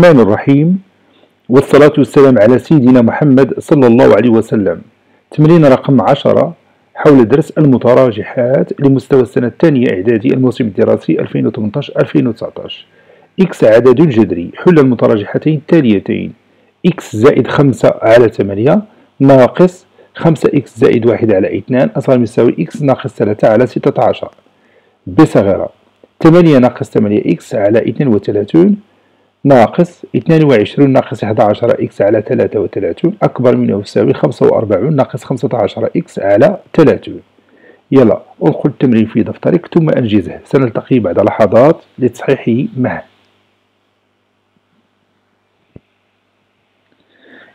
الرحمن الرحيم والصلاة والسلام على سيدنا محمد صلى الله عليه وسلم. تمرين رقم عشرة حول درس المتراجحات لمستوى السنة الثانية إعدادي الموسم الدراسي 2018-2019 إكس عدد جذري حل المتراجحتين التاليتين. إكس زائد خمسة على ثمانية ناقص خمسة إكس زائد واحد على اثنان أصغر من يساوي إكس ناقص ثلاثة على ستة عشر. بصغيرة. ثمانية ناقص ثمانية إكس على اثنين وثلاثون ناقص اثنان وعشرون ناقص إحدى عشر إكس على ثلاثة وثلاثون أكبر من يساوي خمسة وأربعون ناقص خمسة عشر إكس على ثلاثون يلا أنقل التمرين في دفترك ثم أنجزه. سنلتقي بعد لحظات لتصحيحه معا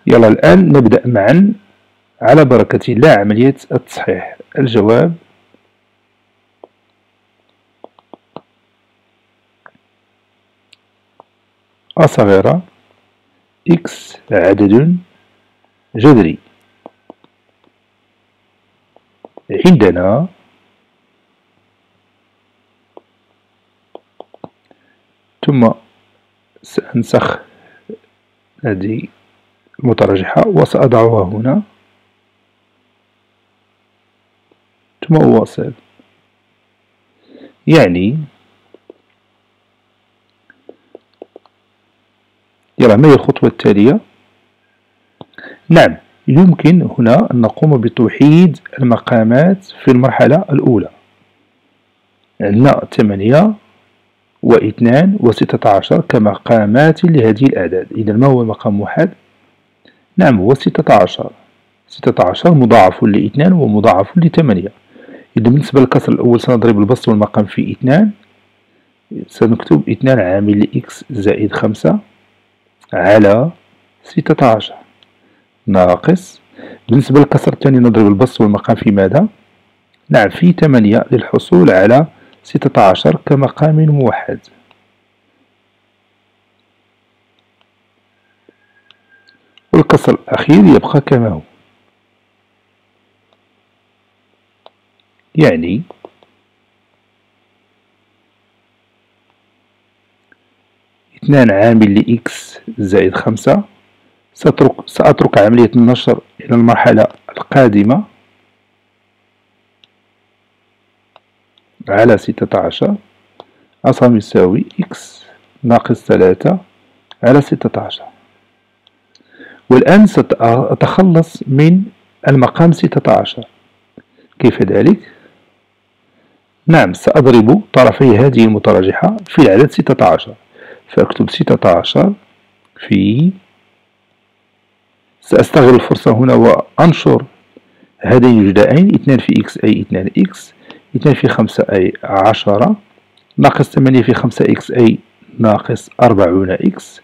يلا الآن نبدأ معا على بركة الله عملية التصحيح. الجواب أصغر إكس عدد جذري. عندنا ثم سأنسخ هذه المترجحة وسأضعها هنا. ثم أواصل. يعني يلا ما هي الخطوة التالية؟ نعم يمكن هنا أن نقوم بتوحيد المقامات في المرحلة الأولى. عندنا ثمانية واثنان وستة عشر كمقامات لهذه الأعداد. إذا ما هو مقام واحد؟ نعم هو ستة عشر. ستة عشر مضاعف لإثنان ومضاعف لثمانية. إذا بالنسبة للكسر الأول سنضرب البسط والمقام في إثنان. سنكتب إثنان عامل لإكس زائد خمسة. على ستة عشر. ناقص. بالنسبة للكسر الثاني نضرب البسط والمقام في ماذا؟ نعم في ثمانية للحصول على ستة عشر كمقام موحد والكسر الأخير يبقى كما هو. يعني اثنان عامل لإكس زائد خمسة. سأترك, سأترك عملية النشر إلى المرحلة القادمة. على ستة عشر. أصلا يساوي إكس. ناقص ثلاثة. على ستة عشر. والآن سأتخلص من المقام ستة عشر. كيف ذلك؟ نعم سأضرب طرفي هذه المتراجحة في العدد ستة عشر. فأكتب ستة عشر. في سأستغل الفرصة هنا وأنشر هذين الجدائين اثنان في إكس أي اثنان إكس اثنان في خمسة أي عشرة ناقص ثمانية في خمسة إكس أي ناقص أربعون إكس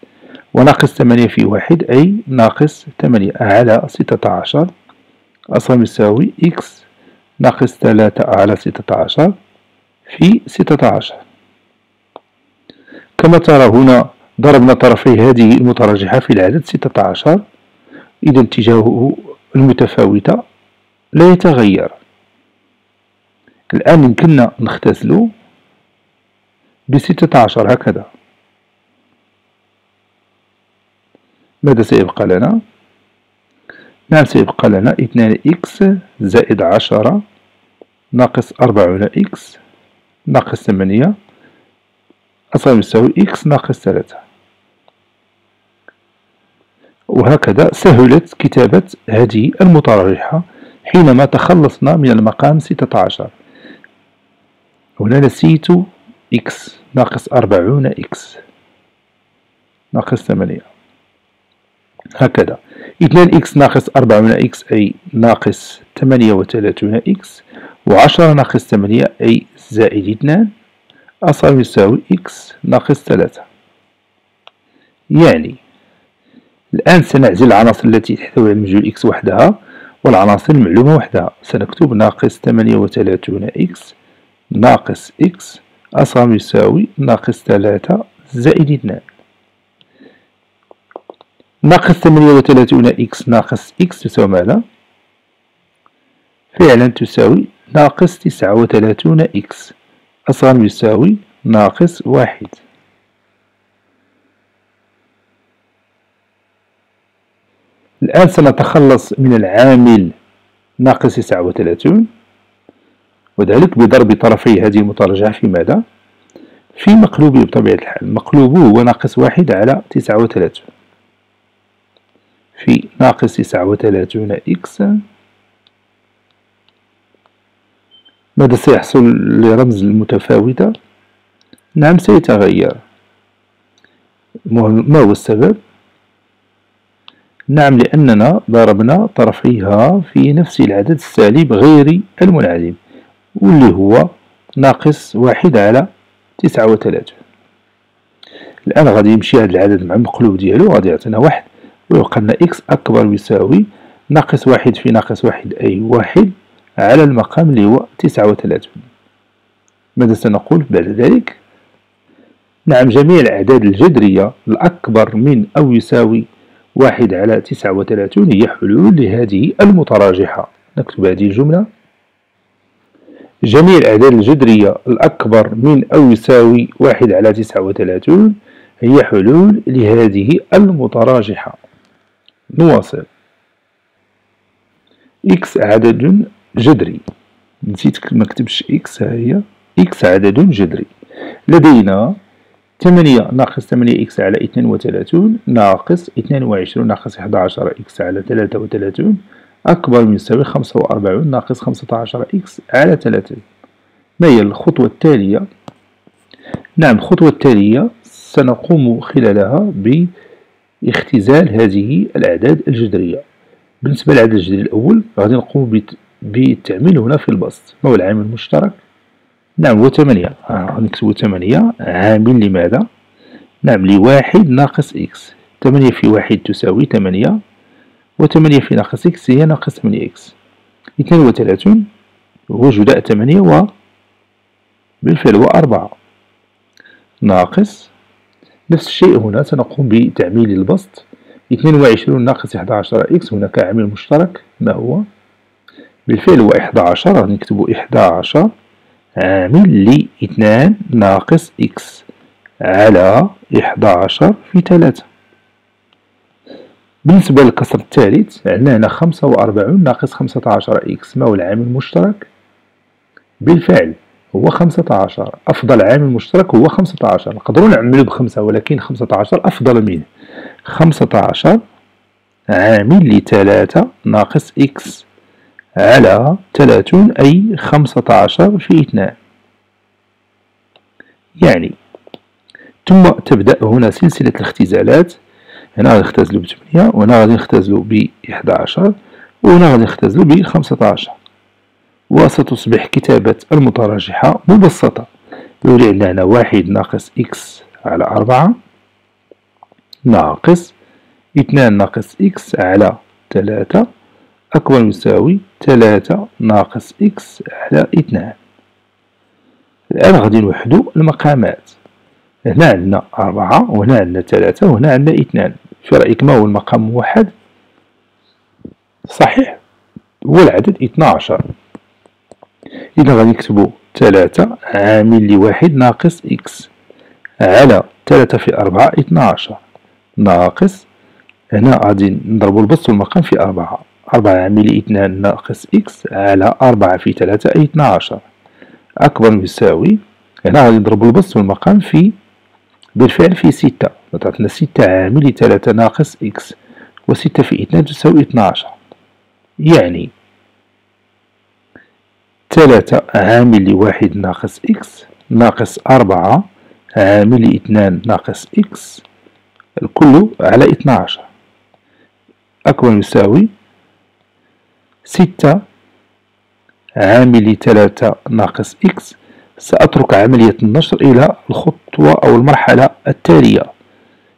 وناقص ثمانية في واحد أي ناقص ثمانية على ستة عشر. أصلا يساوي إكس ناقص ثلاثة على ستة عشر في ستة عشر. كما ترى هنا ضربنا طرفي هذه المتراجحة في العدد ستة عشر. إذا اتجاهه المتفاوتة لا يتغير. الآن يمكننا نختزل بستة عشر هكذا. ماذا سيبقى لنا؟ نعم سيبقى لنا اثنان إكس زائد عشرة ناقص أربعون إكس ناقص ثمانية. أصغر يساوي إكس ناقص ثلاثة. وهكذا سهلت كتابة هذه المتراجحة حينما تخلصنا من المقام ستة عشر. هنا نسيت إكس ناقص أربعون إكس ناقص ثمانية. هكذا. اثنان إكس ناقص أربعون إكس أي ناقص ثمانية وثلاثون إكس وعشرة ناقص ثمانية أي زائد اثنان. أصغر يساوي إكس ناقص ثلاثة. يعني الآن سنعزل العناصر التي تحتوي على المجهول إكس وحدها والعناصر المعلومة وحدها. سنكتب ناقص ثمانية وثلاثون إكس ناقص إكس أصغر يساوي ناقص ثلاثة زائد اثنان. ناقص ثمانية وثلاثون إكس ناقص إكس تساوي ماذا؟ فعلا تساوي ناقص تسعة وثلاثون إكس أصغر يساوي ناقص واحد. الآن سنتخلص من العامل ناقص تسعة وثلاثون وذلك بضرب طرفي هذه المترجعة في ماذا؟ في مقلوبه بطبيعة الحال مقلوبه هو ناقص واحد على تسعة وثلاثون في ناقص تسعة وثلاثون إكس ماذا سيحصل لرمز المتفاوتة؟ نعم سيتغير ما هو السبب؟ نعم لأننا ضربنا طرفيها في نفس العدد السالب غير المنعدم واللي هو ناقص واحد على تسعة وثلاثون الآن غادي يمشي هذا العدد مع المقلوب ديالو غادي يعطينا واحد ويبقى لنا إكس أكبر يساوي ناقص واحد في ناقص واحد أي واحد على المقام اللي هو تسعة وثلاثون ماذا سنقول بعد ذلك؟ نعم جميع الأعداد الجذرية الأكبر من أو يساوي واحد على تسعة وثلاثون هي حلول لهذه المتراجحة. نكتب هذه الجملة. جميع الأعداد الجذرية الأكبر من أو يساوي واحد على تسعة وثلاثون هي حلول لهذه المتراجحة. نواصل. إكس عدد جذري. نسيت مكتبش إكس هي. إكس عدد جذري. لدينا ثمانية ناقص ثمانية إكس على اثنين وثلاثون ناقص اثنين وعشرون ناقص إحدى عشر إكس على ثلاثة وثلاثون أكبر من يساوي خمسة وأربعون ناقص خمسة عشر إكس على ثلاثين ما هي الخطوة التالية؟ نعم الخطوة التالية سنقوم خلالها باختزال هذه الأعداد الجذرية بالنسبة للعدد الجذري الأول غادي نقوم بالتعميل هنا في البسط ما هو العامل المشترك؟ نعم هو 8 نكتبو 8 عامل لماذا؟ نعم لواحد ناقص إكس. 8 في واحد تساوي 8 و8 في ناقص إكس هي ناقص 8 إكس. 32 هو جداء 8 و بالفعل هو 4 ناقص. نفس الشيء هنا سنقوم بتعميل البسط. 22 ناقص 11 إكس هناك عامل مشترك. ما هو؟ بالفعل هو 11 نكتب 11 آه، عامل لي اثنان ناقص إكس على إحداشر في ثلاثة. بالنسبة للكسر الثالث عندنا هنا خمسة وأربعون ناقص خمسة عشر إكس ما هو العامل المشترك. بالفعل هو خمسة عشر. أفضل عامل مشترك هو خمسة عشر. نقدروا نعملو بخمسة ولكن خمسة عشر أفضل منه. خمسة عشر عامل لثلاثة ناقص إكس على ثلاثون أي خمسة عشر في اثنان. يعني ثم تبدأ هنا سلسلة الاختزالات. هنا غادي نختزلو بثمانية وهنا غادي نختزلو بإحدى عشر وهنا غادي نختزلو بخمسة عشر. وستصبح كتابة المتراجحة مبسطة. يولي عندنا هنا واحد ناقص إكس على أربعة ناقص اثنان ناقص إكس على ثلاثة أكبر يساوي ثلاثة ناقص إكس على اثنان. الآن غادي نوحدو المقامات. هنا عندنا أربعة وهنا عندنا ثلاثة وهنا عندنا اثنان. في رأيك ما هو المقام الموحد صحيح. هو العدد اثنا عشر إذا غادي نكتبو ثلاثة عامل لواحد ناقص إكس على ثلاثة في أربعة اثنا عشر ناقص. هنا غادي نضربو البسط والمقام في أربعة. أربعة عامل اثنان ناقص إكس على أربعة في ثلاثة أي اثنا عشر أكبر يساوي هنا غادي نضرب البسط والمقام في بالفعل في ستة. تعطينا ستة عامل ثلاثة ناقص إكس. وستة في اثنان تساوي اثنا عشر يعني ثلاثة عامل لواحد ناقص إكس ناقص أربعة عامل اثنان ناقص إكس. الكل على اثنا عشر أكبر يساوي ستة عامل ثلاثة ناقص إكس سأترك عملية النشر إلى الخطوة أو المرحلة التالية.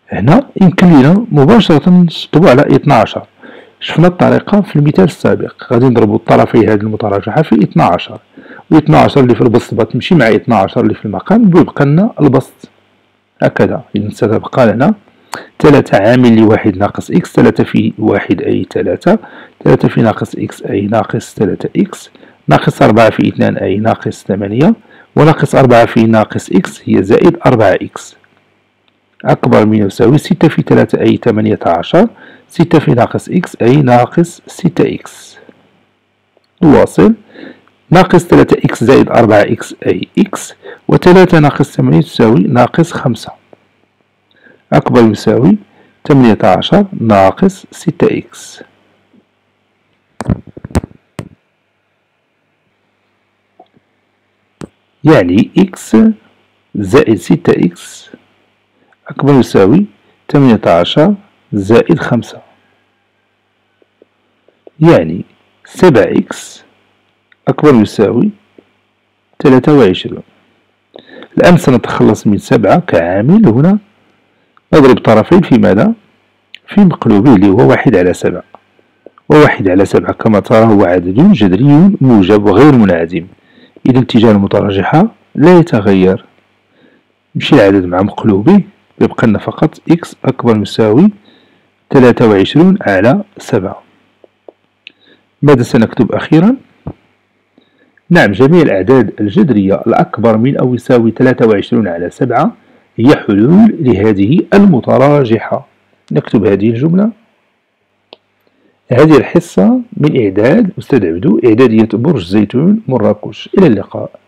هنا يمكن لنا مباشرة نشطبو على 12 شفنا الطريقة في المثال السابق. غادي نضربو الطرفي هذه المتراجحة في 12 و 12 اللي في البسط تمشي مع 12 اللي في المقام. ويبقى لنا البسط. هكذا. إذا ستبقى لنا ثلاثة عامل لواحد ناقص إكس ثلاثة في واحد أي ثلاثة ثلاثة في ناقص إكس أي ناقص ثلاثة إكس. ناقص أربعة في اثنان أي ناقص ثمانية. وناقص أربعة في ناقص إكس هي زائد أربعة إكس. أكبر من يساوي ستة في ثلاثة أي ثمانية عشر. ستة في ناقص إكس أي ناقص ستة إكس. نواصل. ناقص ثلاثة إكس زائد أربعة إكس أي إكس. وثلاثة ناقص ثمانية تساوي ناقص خمسة. أكبر يساوي ثمانية عشر ناقص ستة إكس. يعني إكس زائد ستة إكس أكبر يساوي ثمانية عشر زائد خمسة. يعني سبعة إكس أكبر يساوي ثلاثة وعشرون الآن سنتخلص من سبعة كعامل هنا. نضرب طرفين في ماذا؟ في مقلوبه اللي هو واحد على سبعة. وواحد على سبعة كما ترى هو عدد جذري موجب وغير منعدم إذا اتجاه المتراجحة لا يتغير. نمشي العدد مع مقلوبه يبقى لنا فقط إكس أكبر يساوي ثلاثة وعشرون على سبعة. ماذا سنكتب أخيرا؟ نعم جميع الأعداد الجذرية الأكبر من أو يساوي 23 على 7 هي حلول لهذه المتراجحة. نكتب هذه الجملة. هذه الحصة من إعداد أستاذ عبدو إعدادية برج زيتون مراكش. إلى اللقاء.